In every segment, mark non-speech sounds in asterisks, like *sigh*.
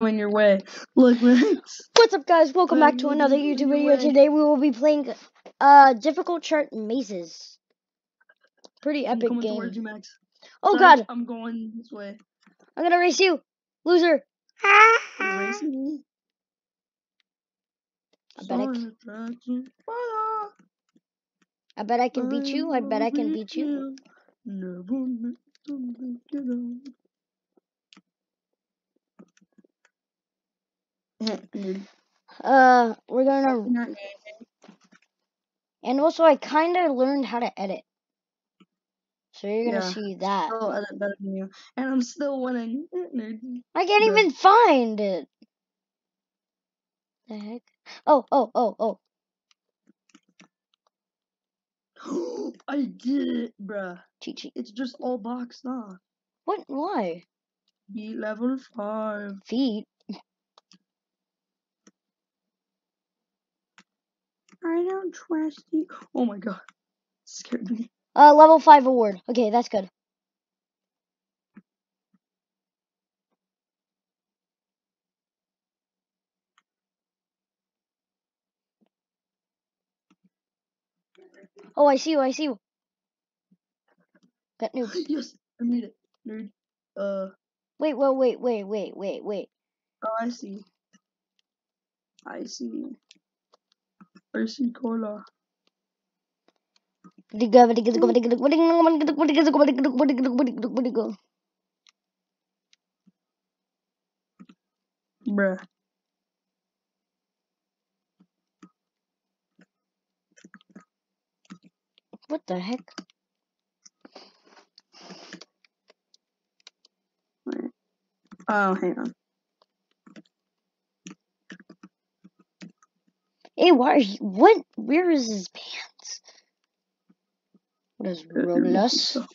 going your way. Look, What's up, guys? Welcome back to another YouTube video. Today we will be playing uh difficult chart mazes. Pretty I'm epic game. you. Oh Max, god, I'm going this way. I'm gonna race you, loser. You're racing me. I bet I, c- Sorry, attraction. Fire. I bet I can beat you. I bet I can beat you. Never meant to make it up. Dude, Uh, we're gonna, and also I kind of learned how to edit. So you're gonna Yeah. see that. still edit better than you, and I'm still winning. I can't Bruh. even find it. The heck? Oh, oh, oh, oh. *gasps* I did it, bruh. Sheet. It's just all boxed off. What? Why? Be level five. Feet. I don't trust you. Oh my god. Scared me. Uh, level five award. Okay, that's good. Oh, I see you. I see you. Got *laughs* new. yes, I made it. Nerd. Uh, Wait, wait, wait, wait, wait, wait, wait. oh, I see. I see. I see cola. Bruh. What the heck? Oh, hang on. Hey, why are you? What? Where is his pants? What is Roblox? *laughs*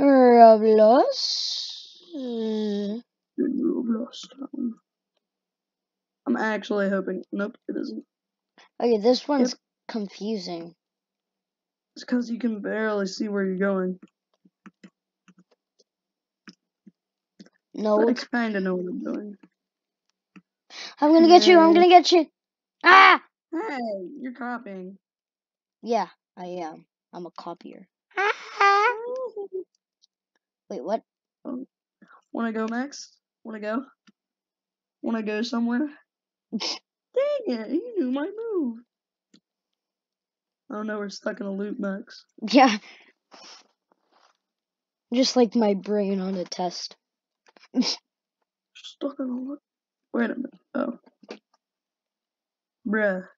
Roblox? Roblox. I'm actually hoping. Nope, it isn't. Okay, this one's confusing. It's because you can barely see where you're going. No, But I kind of know what I'm doing. I'm gonna get you. I'm gonna get you. Ah! Hey, you're copying. Yeah, I am. I'm a copier. *laughs* Wait, what? Wanna go, Max? Wanna go? Wanna go somewhere? *laughs* Dang it, you knew my move. Oh no, we're stuck in a loop, Max. Yeah. Just like my brain on a test. Stuck in a loop. Wait a minute. Oh. Bruh.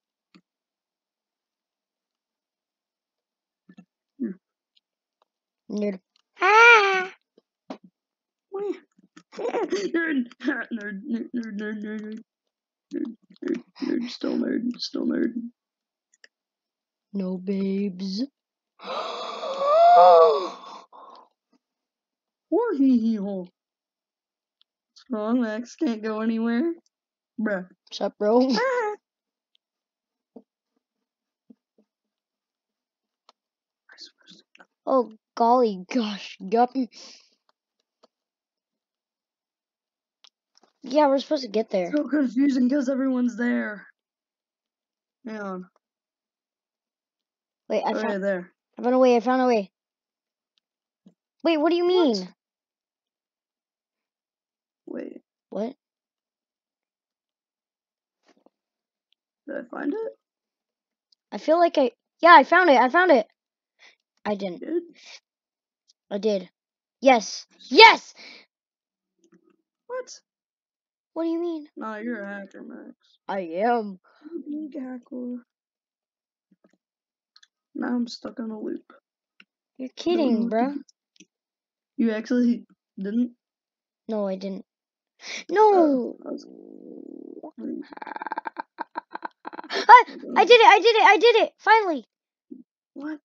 Nerd. Ah! Nerd, nerd, nerd, nerd, nerd, nerd, nerd, nerd, nerd, nerd, still nerd, still nerd. No, babes. *gasps* Or hee hee. Wrong, Max? Can't go anywhere? Bruh. What's up, bro? Ah. I supposed to- Oh, golly gosh. Yup. Yeah, we're supposed to get there. So confusing because everyone's there. Hang on. Wait, I Oh, found, there. I found a way. I found a way. Wait, what do you mean? Wait, What? did I find it? I feel like I. Yeah, I found it. I found it. I didn't. Did? I did. Yes. Yes! What? What do you mean? Nah, you're a hacker, Max. I am. Big hacker. Now I'm stuck in a loop. You're kidding, No. bruh. You actually didn't? No, I didn't. No. Oh, *laughs* I I, did it. I did it. I did it. Finally. What?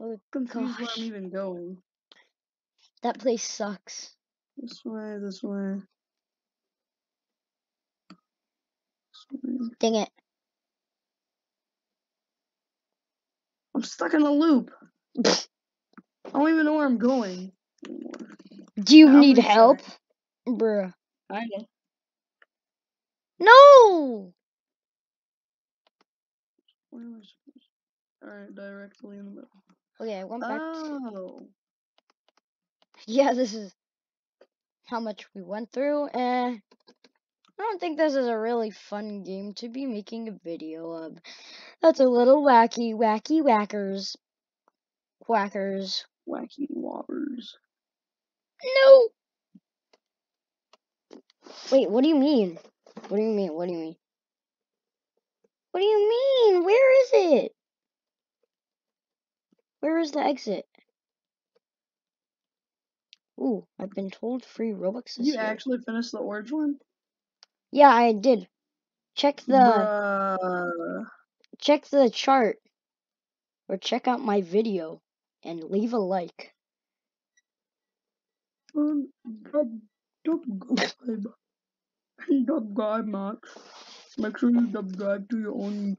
Oh Confused where gosh. I'm even going. That place sucks. This way, this way. This way. Dang it. I'm stuck in a loop. *laughs* I don't even know where I'm going. anymore. Do you need help? Bruh. Kinda. No! Where I supposed? Alright, uh, directly in the middle. Okay, I went back. to- Oh. *laughs* Yeah, this is how much we went through, and I don't think this is a really fun game to be making a video of. That's a little wacky, wacky whackers. Whackers. Wacky whoppers. No! Wait, what do you mean? What do you mean? What do you mean? What do you mean? Where is it? Where is the exit? Ooh, I've been told free Robux is You here. actually finished the orange one? Yeah, I did. Check the Bruh. check the chart or check out my video and leave a like. Um, dub, subscribe. Subscribe, Max. Make sure you subscribe to your own.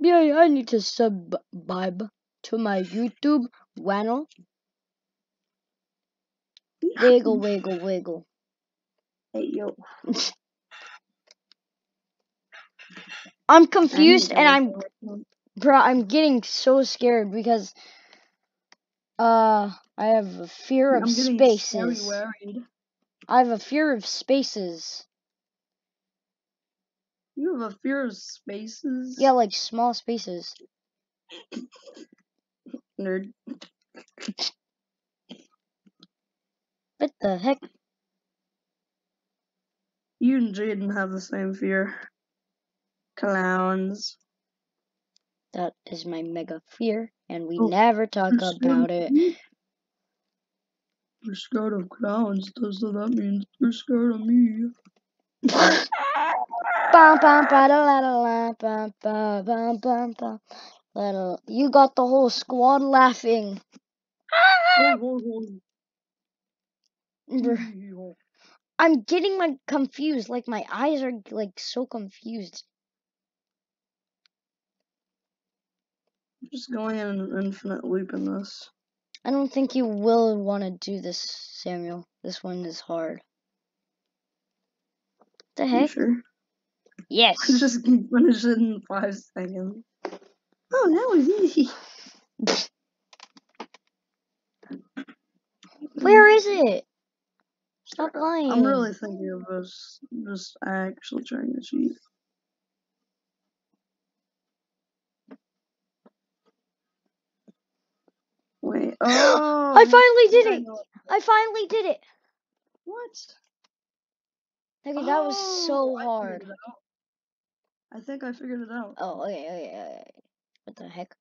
Yeah, yeah, I need to subscribe to my YouTube channel. Wiggle, wiggle, wiggle. Hey, yo. I'm confused and I'm bro, I'm getting so scared because uh I have a fear of I'm getting spaces. I have a fear of spaces. You have a fear of spaces? Yeah, like small spaces. Nerd. What the heck? You and Jaden have the same fear. Clowns. That is my mega fear, and we Oh, never talk about it. You're scared of clowns, does that means you're scared of me. Little, you got the whole squad laughing. *laughs* I'm getting my confused. Like my eyes are like so confused. Just going in an infinite loop in this. I don't think you will want to do this, Samuel. This one is hard. The heck? sure? Yes. *laughs* Just keep finishing in five seconds. Oh, that was easy. *laughs* Where is it? Stop lying. I'm really thinking of this. Just actually trying to cheat. Wait. *gasps* Oh. I finally did I it. I finally did it. What? Okay, that was so Oh, I hard. I think I figured it out. Oh, okay, okay, okay. What the heck?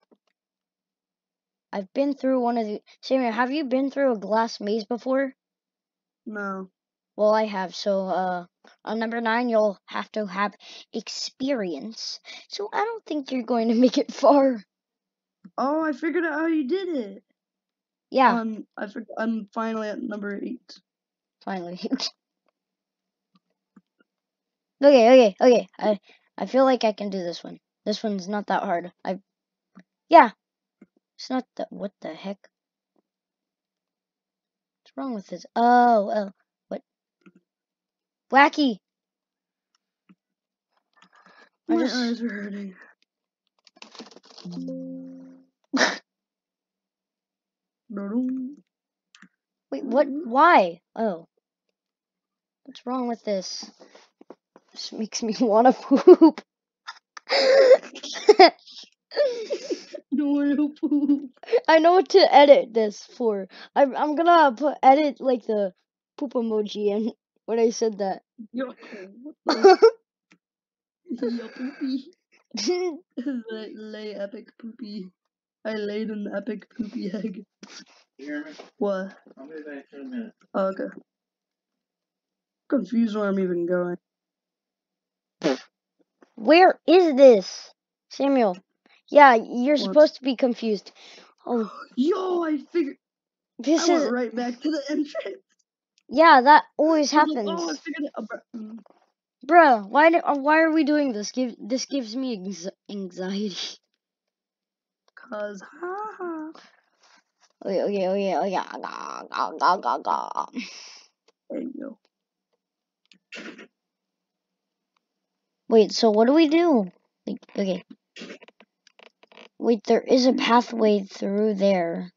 I've been through one of the. Samuel, have you been through a glass maze before? No. Well, I have. So, uh, on number nine, you'll have to have experience. So, I don't think you're going to make it far. Oh, I figured out how you did it. Yeah, Um, I fig- I'm finally at number eight. finally. *laughs* okay, okay, okay. I I feel like I can do this one. This one's not that hard. I yeah. It's not that. What the heck? What's wrong with this? Oh, oh, what? Wacky. My just- eyes are hurting. *laughs* Wait, what? Why? Oh. What's wrong with this? This makes me *laughs* want to poop. *laughs* Don't want to poop. I know what to edit this for. I'm I'm gonna put edit like the poop emoji and *laughs* when I said that. Yo? Yo, poopy. lay epic poopy. I laid an epic poopy *laughs* egg. You hear me? What? I'll be back in a minute. Oh, okay. Confused where I'm even going. Where is this? Samuel. Yeah, you're What? supposed to be confused. Oh, *gasps* Yo, I figured. this I is went right back to the entrance. yeah. That always I was like, happens, oh, I figured it. bro. Mm. bruh. Why do, uh, why are we doing this? Give this gives me anxiety. Cause, haha. Oh, okay, oh, okay, oh, okay, okay. Ga, ga, ga, ga, ga. There you go. Wait, so what do we do? Like, okay. Wait, there is a pathway through there.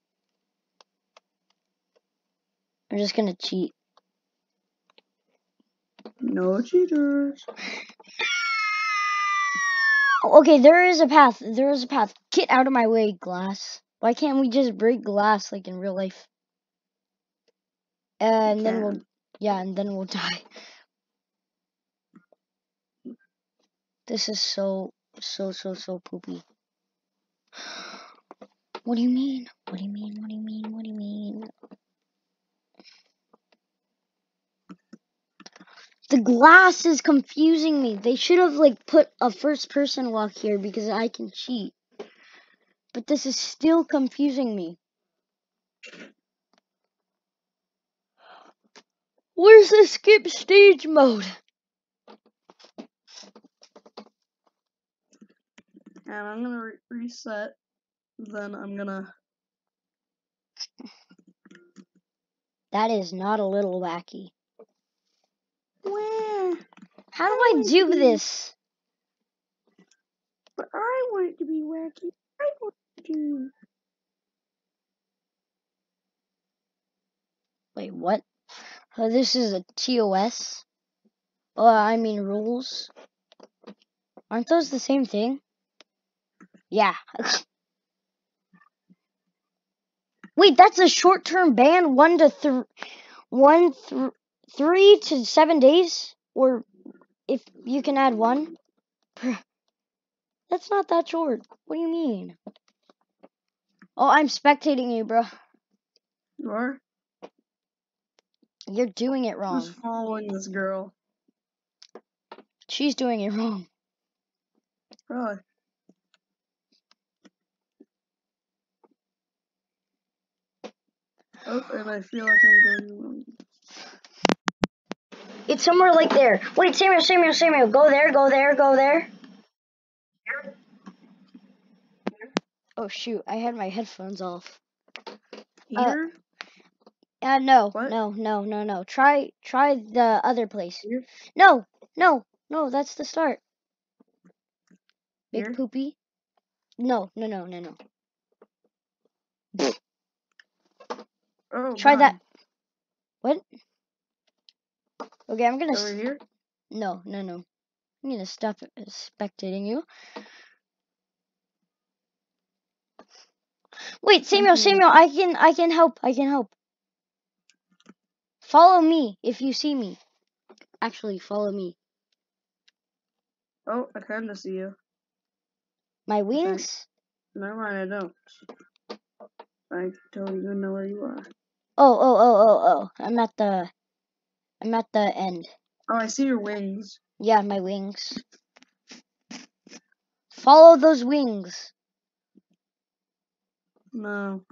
I'm just gonna cheat. No cheaters. *laughs* Okay, there is a path. There is a path. Get out of my way, glass. Why can't we just break glass like in real life? And then we'll, yeah, and then we'll *laughs* die. This is so, so, so, so poopy. What do you mean? What do you mean? What do you mean? What do you mean? The glass is confusing me. They should have like put a first person walk here because I can cheat. But this is still confusing me. Where's the skip stage mode? And I'm gonna re- reset. Then I'm gonna. That is not a little wacky. Wah, How do I do this? but I want it to be wacky. I. Wait, what? Oh, this is a TOS? Oh, I mean rules. Aren't those the same thing? Yeah. *laughs* Wait, that's a short-term ban, one to three, one th- three to seven days, or if you can add one. *laughs* That's not that short. What do you mean? Oh, I'm spectating you, bro. You are? You're doing it wrong. Who's following this girl? She's doing it wrong. Really? Oh, and I feel like I'm going wrong. It's somewhere like there. Wait, Samuel, Samuel, Samuel, go there, go there, go there. Oh shoot, I had my headphones off. Uh, Here? Uh, no, What? no, no, no, no. Try, try the other place. Here? No, no, no. That's the start. Big Here? poopy. No, no, no, no, no. Oh, Try that. What? Okay, I'm gonna. Over here? No, no, no. I'm gonna stop uh, spectating you. Wait, Samuel, Mhm. Samuel, I can, I can help, I can help. Follow me if you see me. Actually, follow me. Oh, I kinda see you. My wings. Never mind, I don't. I don't even know where you are. Oh, oh, oh, oh, oh. I'm at the, I'm at the end. Oh, I see your wings. Yeah, my wings. Follow those wings. No.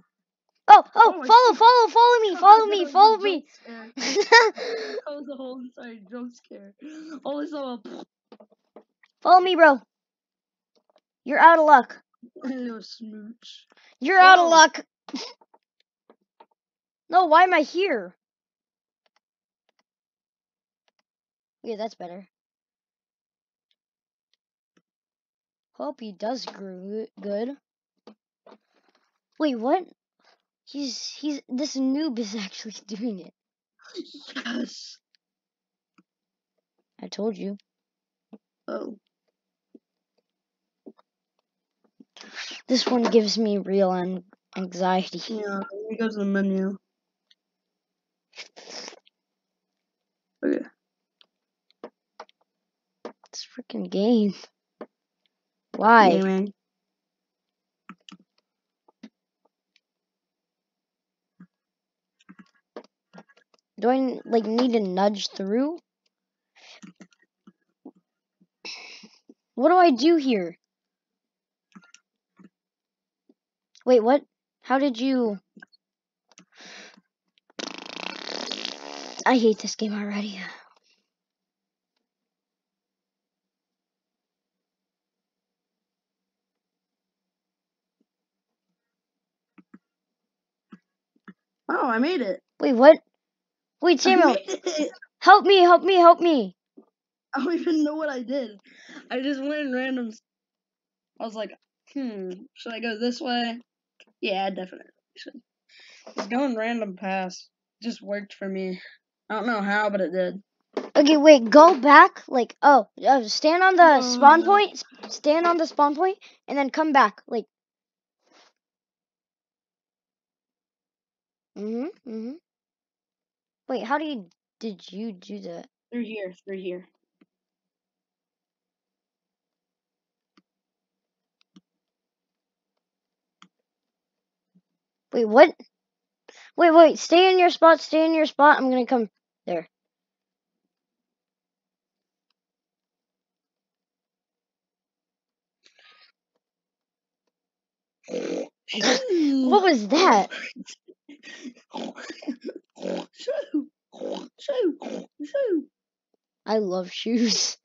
Oh, oh, Oh, follow, follow, follow me, follow me, follow me. *laughs* That was a whole entire jump scare. All I saw follow me, bro. You're out of luck. *laughs* was smooch. You're out of oh. luck. No, why am I here? Yeah, that's better. Hope he does gr- good. Wait, what? He's he's this noob is *laughs* actually doing it. Yes. I told you. Oh. This one gives me real an- anxiety. Yeah, let me go to the menu. Okay. This freaking game. Why? Gaming. Do I like need to nudge through? What do I do here? Wait, what? How did you? I hate this game already. Oh, I made it. Wait, what? Wait, *laughs* Samuel, help me, help me, help me. I don't even know what I did. I just went in random. I was like, hmm, should I go this way? Yeah, definitely should. Just going random paths just worked for me. I don't know how, but it did. Okay, wait, go back. Like, oh, uh, stand on the spawn Uh. point. Stand on the spawn point, and then come back. Like, mhm, mhm. Wait, how do you did you do that? Through here, through here. Wait, what? Wait, wait, stay in your spot. Stay in your spot. I'm gonna come there. *laughs* *laughs* What was that? *laughs* Shoo! Shoo! Shoo! I love shoes.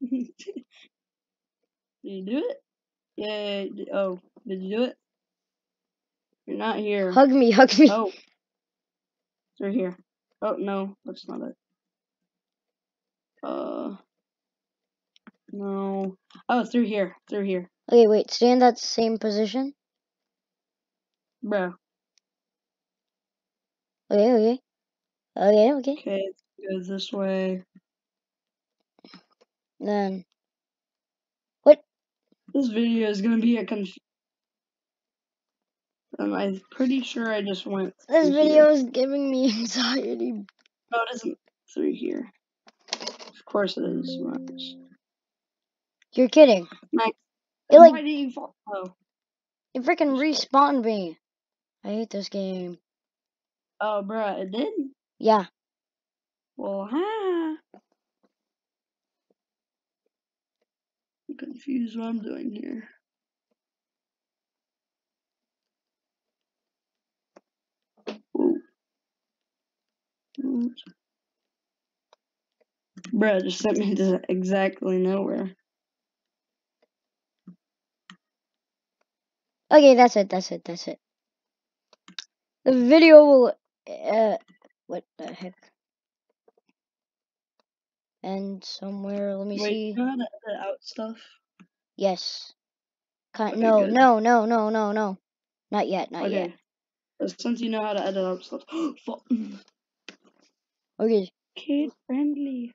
Did *laughs* you do it? Yeah. Oh, did you do it? You're not here. Hug me, hug me. Oh. They're here. Oh, no, that's not it. Uh. No. Oh, through here. Through here. Okay, wait, stay in that same position. Bro. Okay, okay. Okay, okay. Okay, let's go this way. Then, What? This video is gonna be a conf. Um, I'm pretty sure I just went. this video Here. is giving me *laughs* anxiety. No, it isn't through here. Of course it is. Max. You're kidding. Max, It like why did you fall? Oh, it freaking respawned me. I hate this game. Oh, bro, it did. Yeah. Well, huh? I'm confused what I'm doing here. Ooh. Oops. Bruh, just sent me to exactly nowhere. Okay, that's it. That's it. That's it. The video will. Uh, what the heck? And somewhere. Let me Wait, see. you know how to edit out stuff? Yes. Kind Okay, no, good. no, no, no, no, no. Not yet. Not yet. Okay. But since you know how to edit out stuff. *gasps* Okay. Kid friendly.